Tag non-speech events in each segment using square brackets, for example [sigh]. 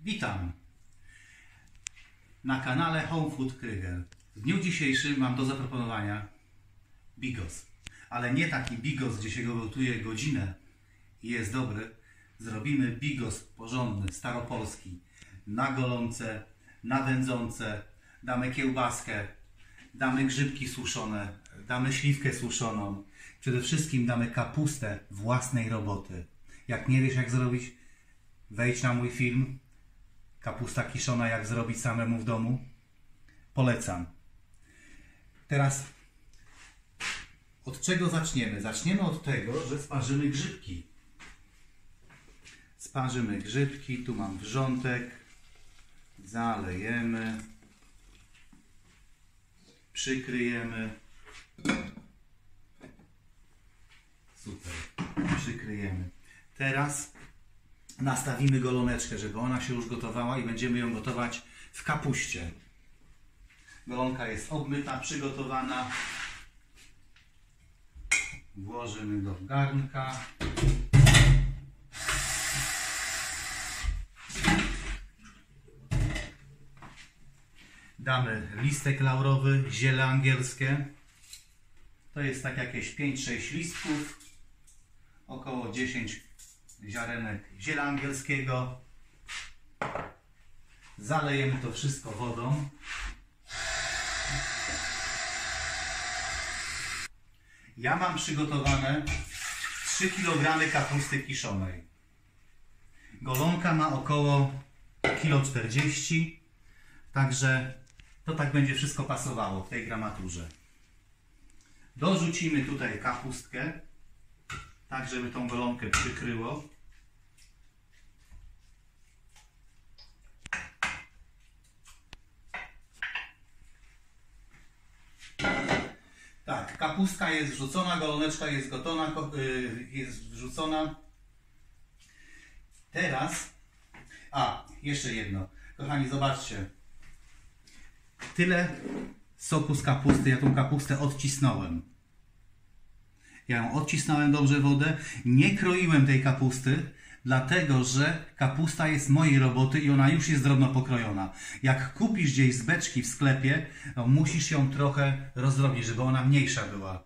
Witam na kanale Home Food Kryger. W dniu dzisiejszym mam do zaproponowania bigos. Ale nie taki bigos, gdzie się go gotuje godzinę i jest dobry. Zrobimy bigos porządny, staropolski. Na golące, na wędzące. Damy kiełbaskę, damy grzybki suszone, damy śliwkę suszoną. Przede wszystkim damy kapustę własnej roboty. Jak nie wiesz jak zrobić, wejdź na mój film. Kapusta kiszona, jak zrobić samemu w domu. Polecam. Teraz od czego zaczniemy? Zaczniemy od tego, że sparzymy grzybki. Sparzymy grzybki, tu mam wrzątek, zalejemy, przykryjemy. Super, przykryjemy. Teraz nastawimy goloneczkę, żeby ona się już gotowała i będziemy ją gotować w kapuście. Golonka jest obmyta, przygotowana. Włożymy do garnka. Damy listek laurowy, ziele angielskie. To jest tak jakieś 5-6 listków. Około 10 ziarenek ziela angielskiego. Zalejemy to wszystko wodą. Ja mam przygotowane 3 kg kapusty kiszonej. Golonka ma około 1,40 kg. Także to tak będzie wszystko pasowało w tej gramaturze. Dorzucimy tutaj kapustkę, tak żeby tą golonkę przykryło. Tak, kapustka jest wrzucona, goloneczka jest gotona, y, jest wrzucona. Teraz, a, jeszcze jedno. Kochani, zobaczcie. Tyle soku z kapusty, ja tą kapustę odcisnąłem. Ja ją odcisnąłem dobrze wodę, nie kroiłem tej kapusty, dlatego że kapusta jest mojej roboty i ona już jest drobno pokrojona. Jak kupisz gdzieś z beczki w sklepie, to musisz ją trochę rozdrobnić, żeby ona mniejsza była.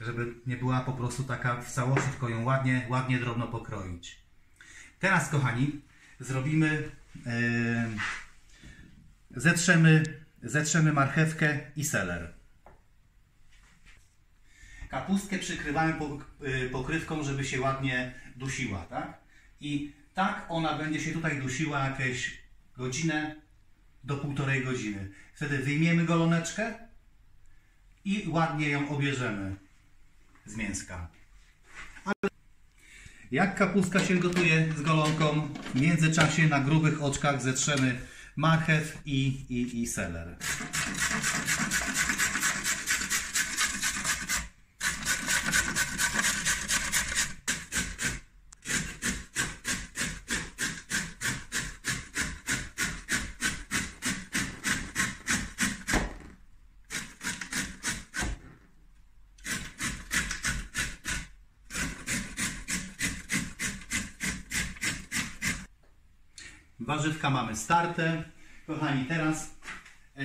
Żeby nie była po prostu taka w całości, tylko ją ładnie, ładnie drobno pokroić. Teraz, kochani, zrobimy. Yy, zetrzemy, zetrzemy marchewkę i seler. Kapustkę przykrywamy y, pokrywką, żeby się ładnie dusiła, tak? I tak ona będzie się tutaj dusiła jakieś godzinę do półtorej godziny. Wtedy wyjmiemy goloneczkę i ładnie ją obierzemy z mięska. Jak kapustka się gotuje z golonką, w międzyczasie na grubych oczkach zetrzemy marchew i, i, i seler. Warzywka mamy starte. Kochani, teraz yy,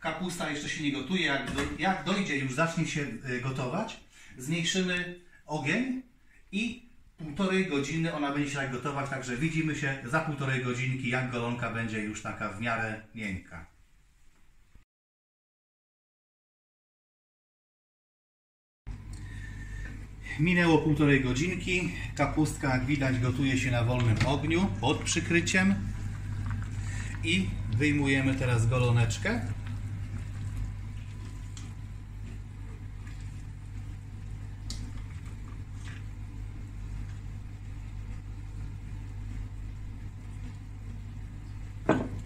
kapusta jeszcze się nie gotuje. Jak, do, jak dojdzie, już zacznie się yy, gotować, zmniejszymy ogień i półtorej godziny ona będzie się tak gotować. Także widzimy się za półtorej godzinki, jak golonka będzie już taka w miarę miękka. Minęło półtorej godzinki. Kapustka, jak widać, gotuje się na wolnym ogniu pod przykryciem. I wyjmujemy teraz goloneczkę.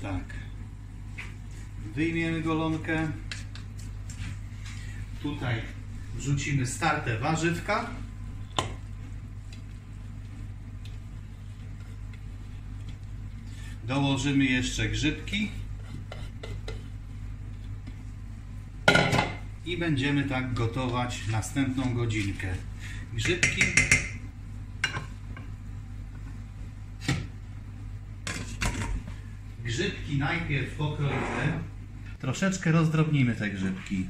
Tak. Wyjmiemy golonkę. Tutaj wrzucimy starte warzywka. Dołożymy jeszcze grzybki. I będziemy tak gotować następną godzinkę. Grzybki Grzybki najpierw pokroimy. Troszeczkę rozdrobnimy te grzybki.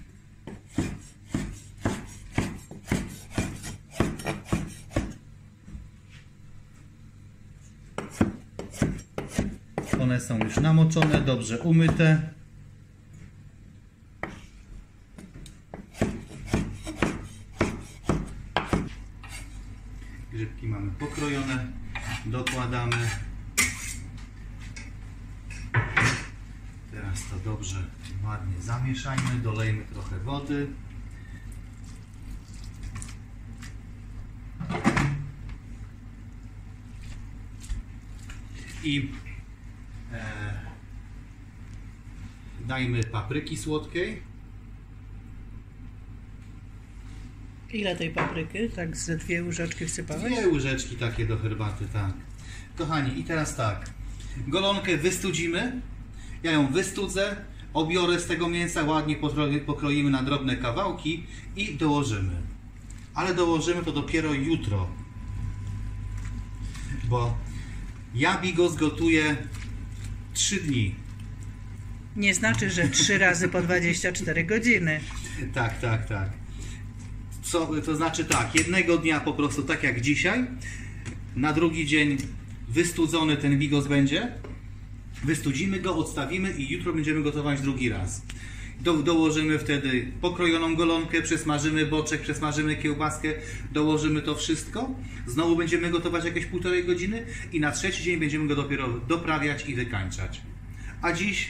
One są już namoczone, dobrze umyte. Grzybki mamy pokrojone, dokładamy. Teraz to dobrze, ładnie zamieszajmy, dolejmy trochę wody. I e, dajmy papryki słodkiej. Ile tej papryky? Tak ze dwie łyżeczki wsypałeś? Dwie łyżeczki takie do herbaty, tak. Kochani, i teraz tak. Golonkę wystudzimy. Ja ją wystudzę, obiorę z tego mięsa, ładnie pokro- pokroimy na drobne kawałki i dołożymy. Ale dołożymy to dopiero jutro. Bo ja bigos gotuję 3 dni. Nie znaczy, że trzy razy po 24 godziny. Tak, tak, tak. Co, to znaczy tak, jednego dnia po prostu tak jak dzisiaj, na drugi dzień wystudzony ten bigos będzie, wystudzimy go, odstawimy i jutro będziemy gotować drugi raz. Do, dołożymy wtedy pokrojoną golonkę, przesmażymy boczek, przesmażymy kiełbaskę, dołożymy to wszystko. Znowu będziemy gotować jakieś półtorej godziny i na trzeci dzień będziemy go dopiero doprawiać i wykańczać. A dziś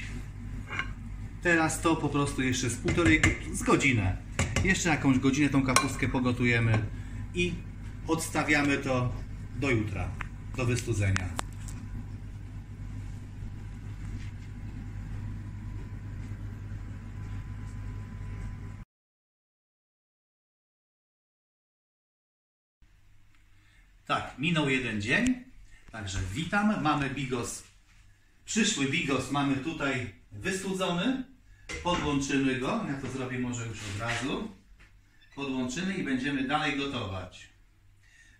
Teraz to po prostu jeszcze z półtorej, z godzinę. Jeszcze jakąś godzinę tą kapustkę pogotujemy i odstawiamy to do jutra, do wystudzenia. Tak, minął jeden dzień, także witam. Mamy bigos Przyszły bigos mamy tutaj wystudzony. Podłączymy go. Ja to zrobię może już od razu. Podłączymy i będziemy dalej gotować.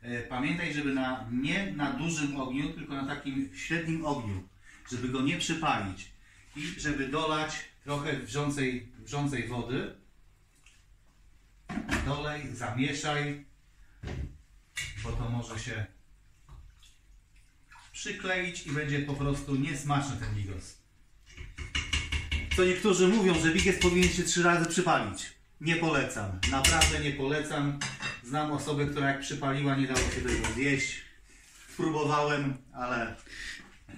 E, Pamiętaj, żeby na, nie na dużym ogniu, tylko na takim średnim ogniu, żeby go nie przypalić i żeby dolać trochę wrzącej, wrzącej wody. Dolej, zamieszaj, bo to może się przykleić i będzie po prostu niesmaczny ten bigos. Co niektórzy mówią, że bigos powinien się trzy razy przypalić. Nie polecam. Naprawdę nie polecam. Znam osobę, która jak przypaliła, nie dało się tego zjeść. Próbowałem, ale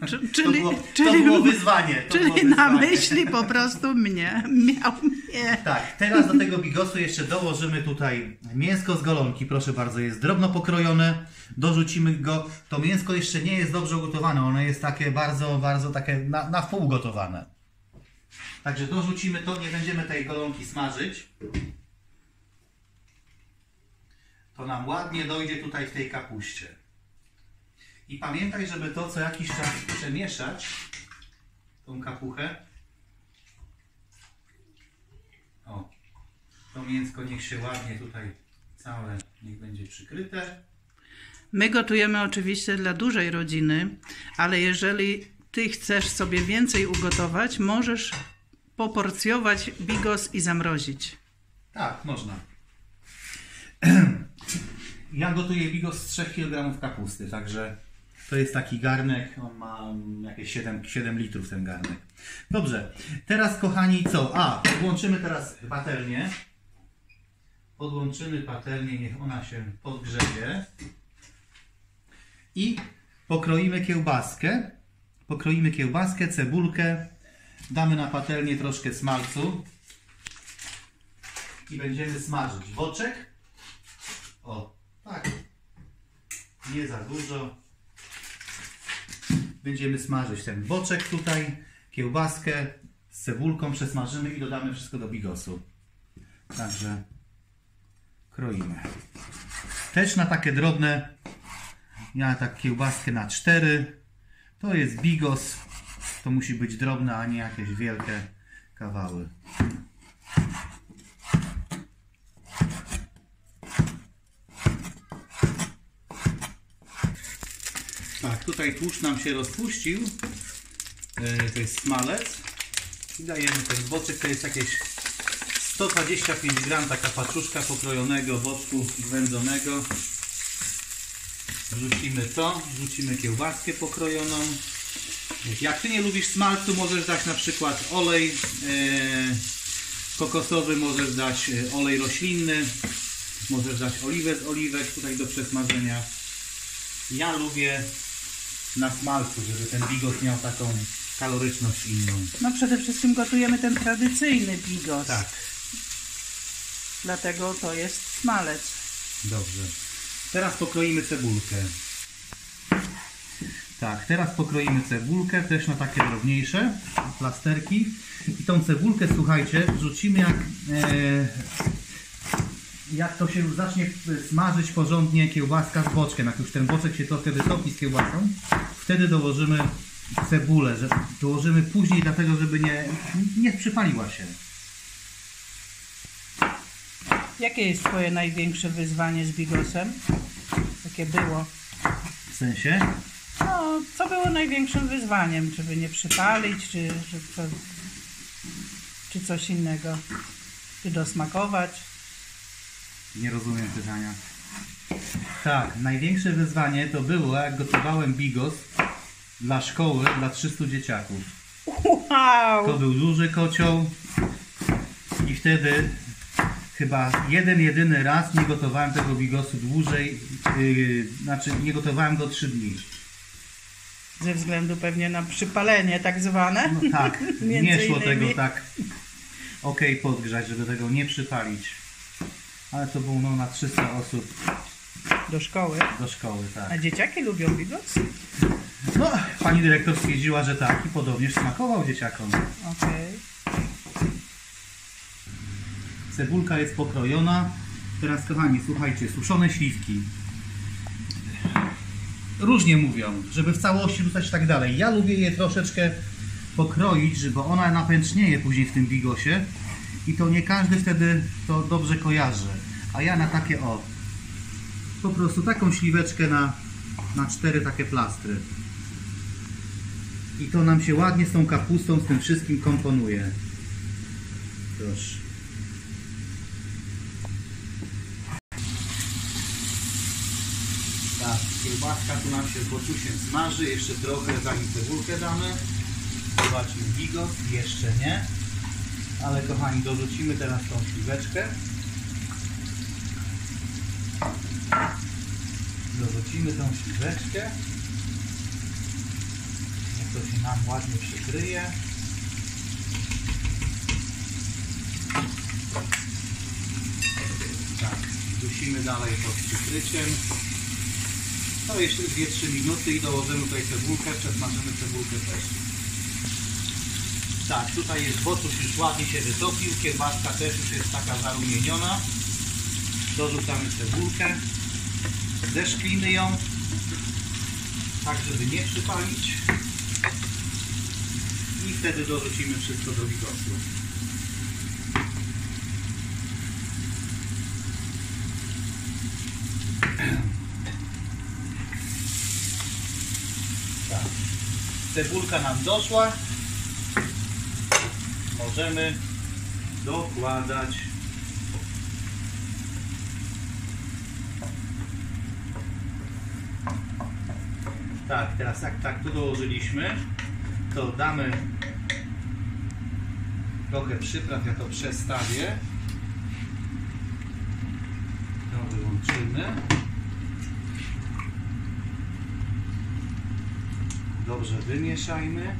Czy- to Czyli, było, to czyli, było wyzwanie. To było czyli na wyzwanie. myśli po prostu mnie. Miał mnie. Tak, teraz do tego bigosu jeszcze dołożymy tutaj mięsko z golonki, proszę bardzo, jest drobno pokrojone, dorzucimy go. To mięsko jeszcze nie jest dobrze ugotowane, ono jest takie bardzo, bardzo takie na, na wpół gotowane. Także dorzucimy to, nie będziemy tej golonki smażyć. To nam ładnie dojdzie tutaj w tej kapuście. I pamiętaj, żeby to co jakiś czas przemieszać, tą kapuchę. O, to mięsko niech się ładnie tutaj całe, niech będzie przykryte. My gotujemy oczywiście dla dużej rodziny, ale jeżeli ty chcesz sobie więcej ugotować, możesz poporcjować bigos i zamrozić. Tak, można. [clears throat] Ja gotuję bigos z 3 kg kapusty, także to jest taki garnek, on ma jakieś 7, 7 litrów ten garnek. Dobrze, teraz kochani co? A, podłączymy teraz patelnię. Podłączymy patelnię, niech ona się podgrzeje. I pokroimy kiełbaskę. Pokroimy kiełbaskę, cebulkę. Damy na patelnię troszkę smalcu i będziemy smażyć boczek. O, tak. Nie za dużo. Będziemy smażyć ten boczek tutaj, kiełbaskę z cebulką przesmażymy i dodamy wszystko do bigosu. Także kroimy. Też na takie drobne, ja tak kiełbaskę na cztery. To jest bigos. To musi być drobne, a nie jakieś wielkie kawały. Tak, tutaj tłuszcz nam się rozpuścił. E, To jest smalec. I dajemy ten boczek, to jest jakieś 125 gram, taka paczuszka pokrojonego boczku wędzonego. Wrzucimy to, wrzucimy kiełbaskę pokrojoną. Jak Ty nie lubisz smalcu, możesz dać na przykład olej e, kokosowy, możesz dać e, olej roślinny, możesz dać oliwę z oliwek tutaj do przesmażenia. Ja lubię na smalcu, żeby ten bigos miał taką kaloryczność inną. No przede wszystkim gotujemy ten tradycyjny bigos. Tak, Dlatego to jest smalec. dobrze. Teraz pokroimy cebulkę. Tak, teraz pokroimy cebulkę też na takie drobniejsze plasterki. I tą cebulkę, słuchajcie, wrzucimy jak, e, jak to się już zacznie smażyć porządnie kiełbaska z boczkiem. Jak już ten boczek się trochę wytopi z kiełbasą, wtedy dołożymy cebulę. Że dołożymy później, dlatego żeby nie, nie przypaliła się. Jakie jest Twoje największe wyzwanie z bigosem? Jakie było? W sensie? No, co było największym wyzwaniem? Żeby nie przypalić, czy, czy, co, czy coś innego? Czy dosmakować? Nie rozumiem pytania. Tak, największe wyzwanie to było, jak gotowałem bigos dla szkoły, dla 300 dzieciaków. Wow! To był duży kocioł i wtedy chyba jeden, jedyny raz nie gotowałem tego bigosu dłużej, yy, znaczy nie gotowałem go 3 dni. Ze względu pewnie na przypalenie tak zwane. No tak, [laughs] nie szło innymi. tego tak ok podgrzać, żeby tego nie przypalić. Ale to było no, na 300 osób Do szkoły. do szkoły, tak. A dzieciaki lubią bigos? No, pani dyrektor stwierdziła, że tak i podobnież smakował dzieciakom. Okej. Cebulka jest pokrojona. Teraz, kochani, słuchajcie, suszone śliwki. Różnie mówią, żeby w całości rzucać i tak dalej. Ja lubię je troszeczkę pokroić, żeby ona napęcznieje później w tym bigosie i to nie każdy wtedy to dobrze kojarzy. A ja na takie o, po prostu taką śliweczkę na, na cztery takie plastry. I to nam się ładnie z tą kapustą, z tym wszystkim komponuje. Proszę. Tak, kiełbaska tu nam się z boczusiem smaży, jeszcze trochę zanim cebulkę damy. Zobaczmy bigos, jeszcze nie. Ale kochani, dorzucimy teraz tą śliweczkę. Dorzucimy tą śliweczkę. Niech to się nam ładnie przykryje. Tak, dusimy dalej pod przykryciem. No jeszcze 2-3 minuty i dołożymy tutaj cebulkę, przesmażymy cebulkę też. Tak, tutaj jest boczuś już ładnie się wytopił, kiełbaska też już jest taka zarumieniona. Dorzucamy cebulkę, zeszklimy ją, tak żeby nie przypalić. I wtedy dorzucimy wszystko do bigosu. Cebulka nam doszła. Możemy dokładać Tak, teraz jak tak tu dołożyliśmy, to damy trochę przypraw, ja to przestawię. To wyłączymy. Dobrze wymieszajmy.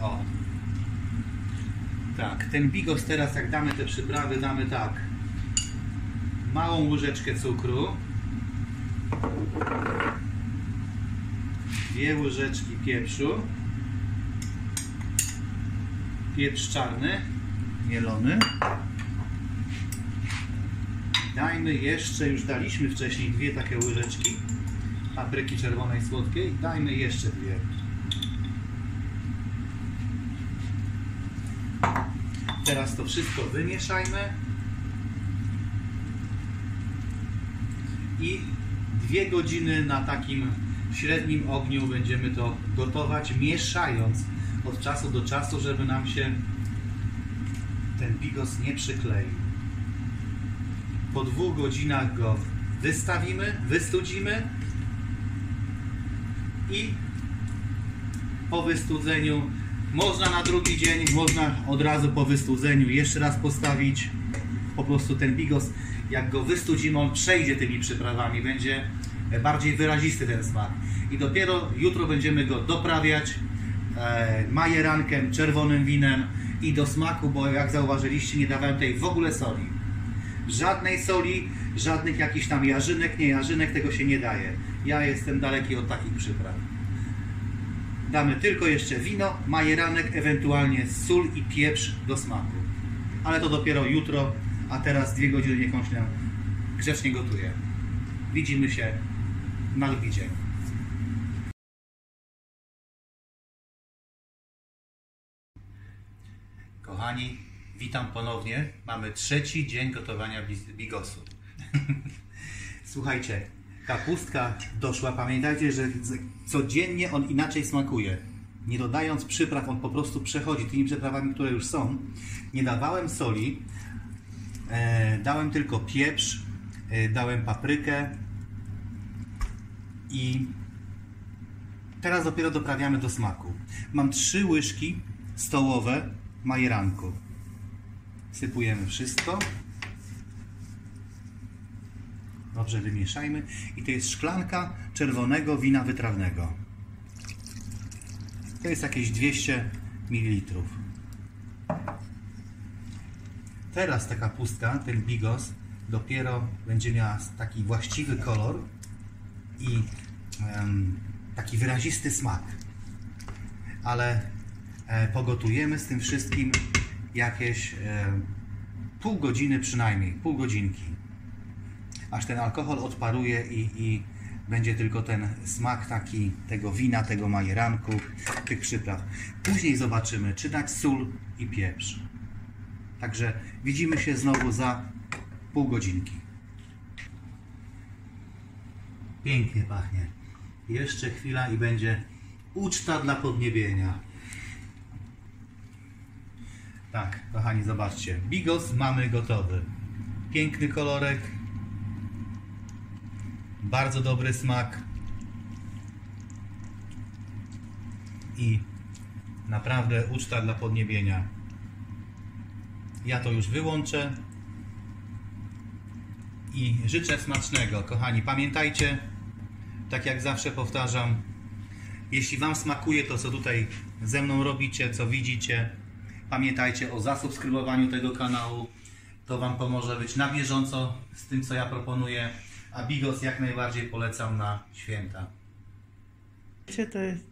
O. Tak, ten bigos teraz jak damy te przyprawy, damy tak. Małą łyżeczkę cukru. Dwie łyżeczki pieprzu. Pieprz czarny, mielony. Dajmy jeszcze, już daliśmy wcześniej dwie takie łyżeczki papryki czerwonej słodkiej. Dajmy jeszcze dwie. Teraz to wszystko wymieszajmy. I dwie godziny na takim średnim ogniu będziemy to gotować, mieszając od czasu do czasu, żeby nam się ten bigos nie przykleił. Po dwóch godzinach go wystawimy, wystudzimy i po wystudzeniu można na drugi dzień, można od razu po wystudzeniu jeszcze raz postawić po prostu ten bigos. Jak go wystudzimy, on przejdzie tymi przyprawami, będzie bardziej wyrazisty ten smak. I dopiero jutro będziemy go doprawiać e, majerankiem, czerwonym winem i do smaku, bo jak zauważyliście, nie dawałem tutaj w ogóle soli. Żadnej soli, żadnych jakichś tam jarzynek, nie jarzynek, tego się nie daje. Ja jestem daleki od takich przypraw. Damy tylko jeszcze wino, majeranek, ewentualnie sól i pieprz do smaku. Ale to dopiero jutro, a teraz dwie godziny się grzecznie gotuje. Widzimy się na drugi dzień. Kochani, witam ponownie. Mamy trzeci dzień gotowania bigosu. [laughs] Słuchajcie, kapustka doszła. Pamiętajcie, że codziennie on inaczej smakuje. Nie dodając przypraw, on po prostu przechodzi tymi przyprawami, które już są. Nie dawałem soli, e, dałem tylko pieprz, e, dałem paprykę i teraz dopiero doprawiamy do smaku. Mam trzy łyżki stołowe majeranku. Sypujemy wszystko. Dobrze wymieszajmy. I to jest szklanka czerwonego wina wytrawnego. To jest jakieś 200 ml. Teraz ta kapustka, ten bigos, dopiero będzie miała taki właściwy kolor i em, taki wyrazisty smak. Ale e, pogotujemy z tym wszystkim jakieś e, pół godziny przynajmniej, pół godzinki aż ten alkohol odparuje i, i będzie tylko ten smak taki tego wina, tego majeranku, tych przypraw. Później zobaczymy, czy dać sól i pieprz. Także widzimy się znowu za pół godzinki. Pięknie pachnie. Jeszcze chwila i będzie uczta dla podniebienia. Tak, kochani, zobaczcie. Bigos mamy gotowy. Piękny kolorek, bardzo dobry smak i naprawdę uczta dla podniebienia. Ja to już wyłączę i życzę smacznego. Kochani, pamiętajcie, tak jak zawsze powtarzam, jeśli Wam smakuje to, co tutaj ze mną robicie, co widzicie, pamiętajcie o zasubskrybowaniu tego kanału. To Wam pomoże być na bieżąco z tym, co ja proponuję. A Bigos jak najbardziej polecam na święta. Wiecie, to jest